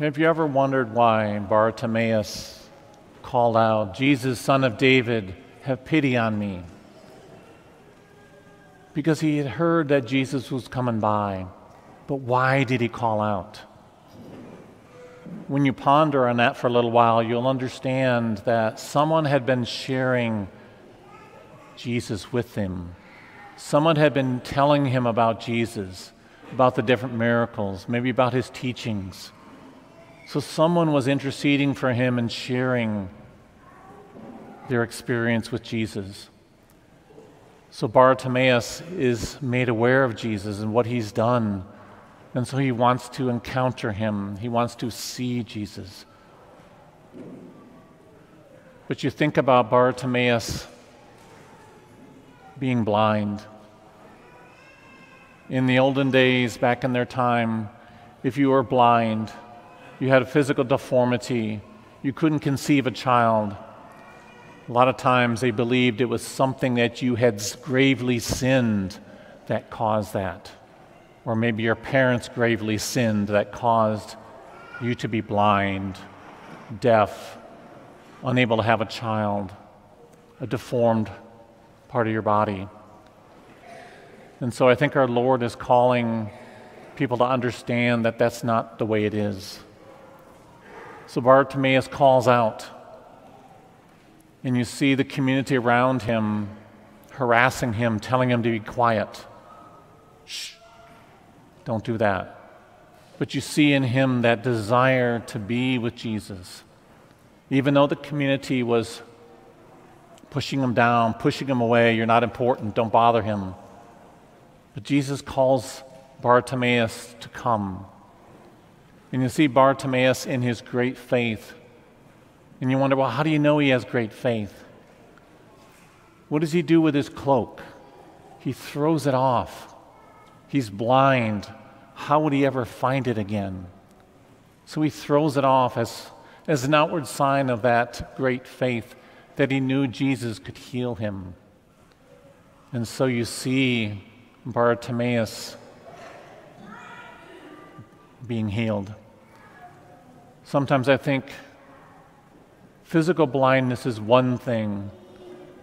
Have you ever wondered why Bartimaeus called out, Jesus, son of David, have pity on me? Because he had heard that Jesus was coming by. But why did he call out? When you ponder on that for a little while, you'll understand that someone had been sharing Jesus with him. Someone had been telling him about Jesus, about the different miracles, maybe about his teachings. So someone was interceding for him and sharing their experience with Jesus. So Bartimaeus is made aware of Jesus and what he's done. And so he wants to encounter him, he wants to see Jesus. But you think about Bartimaeus being blind. In the olden days, back in their time, if you were blind, you had a physical deformity, you couldn't conceive a child. A lot of times they believed it was something that you had gravely sinned that caused that. Or maybe your parents gravely sinned that caused you to be blind, deaf, unable to have a child, a deformed part of your body. And so I think our Lord is calling people to understand that that's not the way it is. So Bartimaeus calls out, and you see the community around him harassing him, telling him to be quiet. Shh, don't do that. But you see in him that desire to be with Jesus. Even though the community was pushing him down, pushing him away, you're not important, don't bother him. But Jesus calls Bartimaeus to come. And you see Bartimaeus in his great faith. And you wonder, well, how do you know he has great faith? What does he do with his cloak? He throws it off. He's blind. How would he ever find it again? So he throws it off as, as an outward sign of that great faith that he knew Jesus could heal him. And so you see Bartimaeus being healed. Sometimes I think physical blindness is one thing,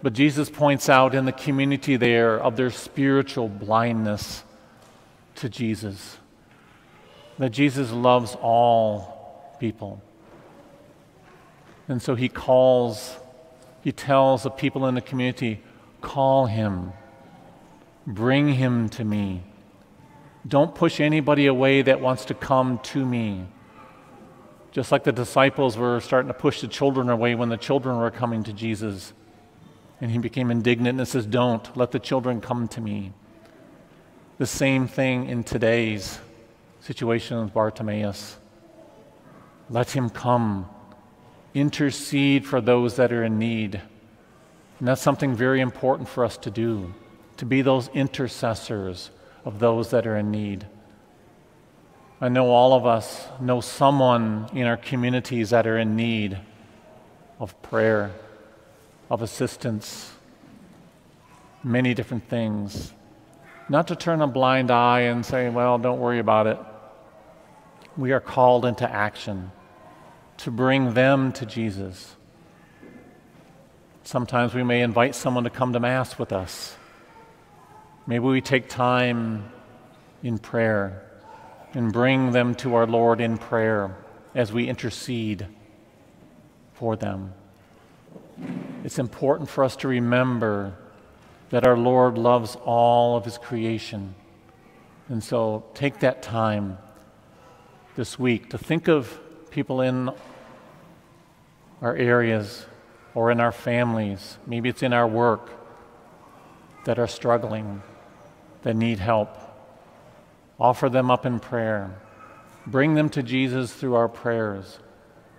but Jesus points out in the community there of their spiritual blindness to Jesus. That Jesus loves all people. And so he calls, he tells the people in the community, call him, bring him to me. Don't push anybody away that wants to come to me. Just like the disciples were starting to push the children away when the children were coming to Jesus. And he became indignant and says, Don't, let the children come to me. The same thing in today's situation with Bartimaeus. Let him come. Intercede for those that are in need. And that's something very important for us to do, to be those intercessors of those that are in need. I know all of us know someone in our communities that are in need of prayer, of assistance, many different things. Not to turn a blind eye and say, well, don't worry about it. We are called into action to bring them to Jesus. Sometimes we may invite someone to come to Mass with us. Maybe we take time in prayer and bring them to our Lord in prayer as we intercede for them. It's important for us to remember that our Lord loves all of His creation. And so take that time this week to think of people in our areas or in our families, maybe it's in our work, that are struggling, that need help. Offer them up in prayer. Bring them to Jesus through our prayers,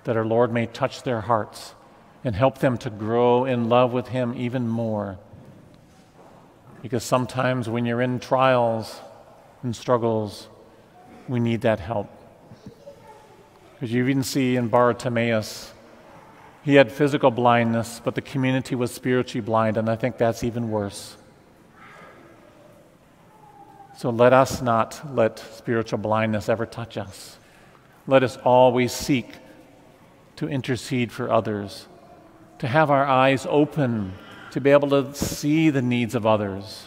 that our Lord may touch their hearts and help them to grow in love with Him even more. Because sometimes when you're in trials and struggles, we need that help. Because you even see in Bartimaeus, he had physical blindness, but the community was spiritually blind, and I think that's even worse. So let us not let spiritual blindness ever touch us. let us always seek to intercede for others, to have our eyes open, to be able to see the needs of others.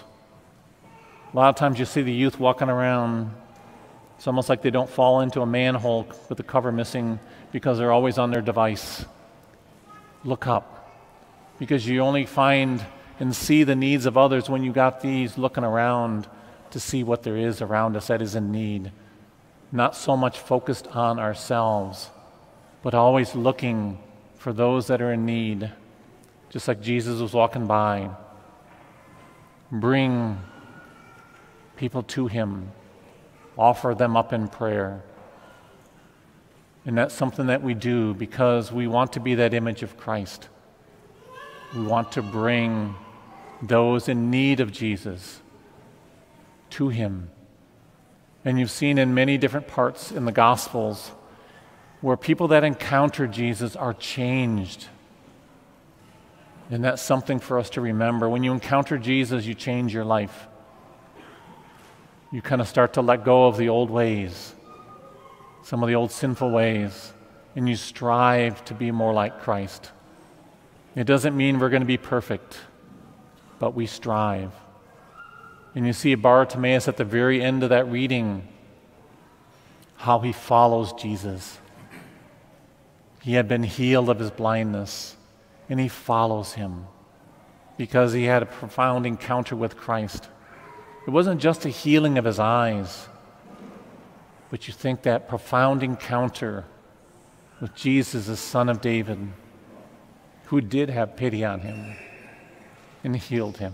A lot of times you see the youth walking around, it's almost like they don't fall into a manhole with the cover missing because they're always on their device. Look up, because you only find and see the needs of others when you got these looking around to see what there is around us that is in need. Not so much focused on ourselves, but always looking for those that are in need, just like Jesus was walking by. Bring people to Him, offer them up in prayer. And that's something that we do because we want to be that image of Christ. We want to bring those in need of Jesus to him. And you've seen in many different parts in the Gospels where people that encounter Jesus are changed. And that's something for us to remember. When you encounter Jesus, you change your life. You kind of start to let go of the old ways, some of the old sinful ways, and you strive to be more like Christ. It doesn't mean we're going to be perfect but we strive. And you see Bartimaeus at the very end of that reading, how he follows Jesus. He had been healed of his blindness, and he follows him because he had a profound encounter with Christ. It wasn't just a healing of his eyes, but you think that profound encounter with Jesus, the Son of David, who did have pity on him and healed him.